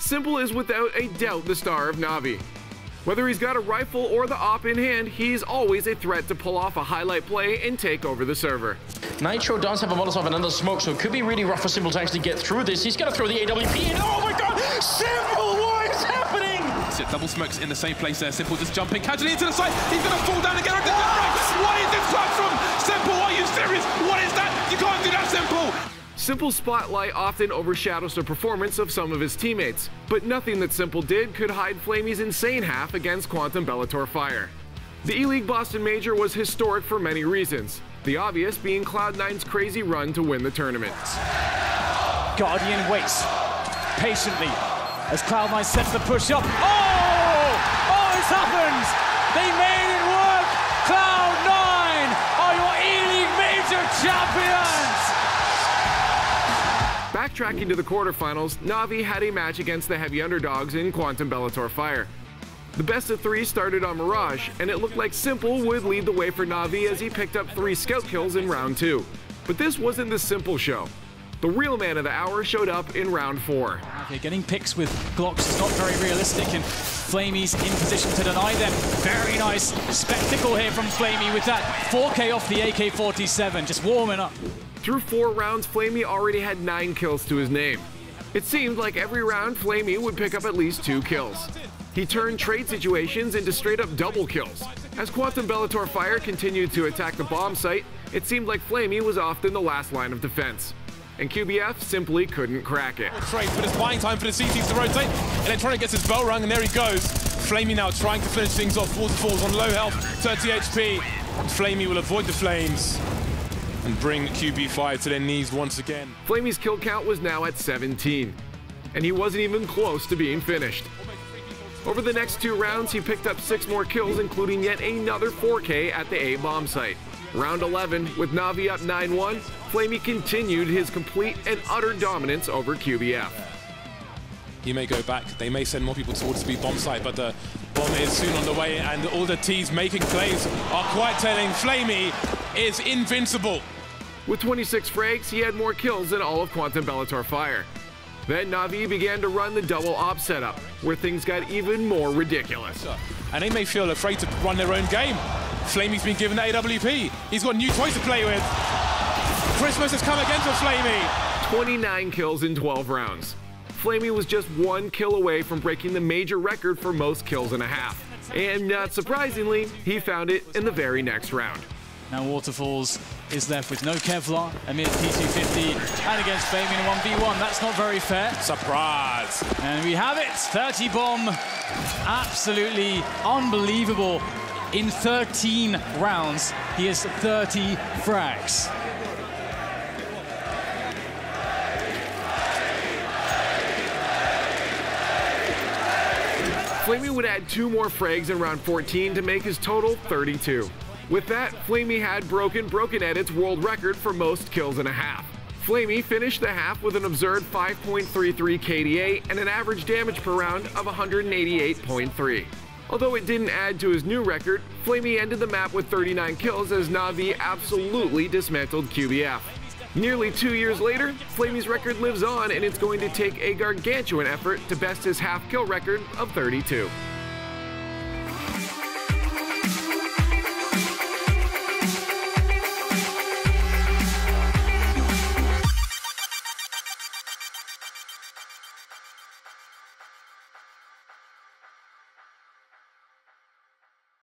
S1mple is without a doubt the star of Na'Vi. Whether he's got a rifle or the op in hand, he's always a threat to pull off a highlight play and take over the server. Nitro does have a Molotov and another smoke, so it could be really rough for S1mple to actually get through this. He's going to throw the AWP in. Oh my god! S1mple, what is happening? Double smokes in the same place there. S1mple just jumping casually into the side. He's going to fall down again. What is this clutch S1mple's spotlight often overshadows the performance of some of his teammates, but nothing that S1mple did could hide Flamie's insane half against Quantum Bellator Fire. The ELEAGUE Boston Major was historic for many reasons, the obvious being Cloud9's crazy run to win the tournament. Guardian waits patiently as Cloud9 sets the push up. Oh! Oh, it's happened! They made it work! Cloud9 are your ELEAGUE Major champions! Backtracking to the quarterfinals, Na'Vi had a match against the heavy underdogs in Quantum Bellator Fire. The best of three started on Mirage, and it looked like S1mple would lead the way for Na'Vi as he picked up three scout kills in round two. But this wasn't the S1mple show. The real man of the hour showed up in round four. Okay, getting picks with Glocks is not very realistic, and Flamie's in position to deny them. Very nice spectacle here from Flamie with that 4K off the AK-47, just warming up. Through four rounds, Flamie already had nine kills to his name. It seemed like every round, Flamie would pick up at least two kills. He turned trade situations into straight up double kills. As Quantum Bellator Fire continued to attack the bomb site, it seemed like Flamie was often the last line of defense. And QBF simply couldn't crack it. Trade, but it's buying time for the CTs to rotate, and then trying to get his bell rung, and there he goes. Flamie now trying to finish things off. waterfaLLZ on low health, 30 HP. Flamie will avoid the flames and bring QBF to their knees once again. Flamie's kill count was now at 17, and he wasn't even close to being finished. Over the next two rounds, he picked up six more kills, including yet another 4K at the A bomb site. Round 11, with Na'Vi up 9-1, Flamie continued his complete and utter dominance over QBF. He may go back, they may send more people towards the B bomb site, but the bomb is soon on the way, and all the T's making plays are quite telling Flamie is invincible. With 26 frags, he had more kills than all of Quantum Bellator Fire. Then Na'Vi began to run the double op setup, where things got even more ridiculous. And they may feel afraid to run their own game. Flamie's been given the AWP. He's got new toys to play with. Christmas has come again for Flamie. 29 kills in 12 rounds. Flamie was just one kill away from breaking the major record for most kills in a half. And not surprisingly, he found it in the very next round. Now waterfaLLZ is left with no Kevlar amid P250 and against Flamie in 1v1. That's not very fair. Surprise! And we have it, 30 bomb. Absolutely unbelievable. In 13 rounds, he has 30 frags. Flamie would add two more frags in round 14 to make his total 32. With that, Flamie had broken BrokenEdit's world record for most kills in a half. Flamie finished the half with an absurd 5.33 KDA and an average damage per round of 188.3. Although it didn't add to his new record, Flamie ended the map with 39 kills as Na'Vi absolutely dismantled QBF. Nearly two years later, Flamie's record lives on and it's going to take a gargantuan effort to best his half kill record of 32.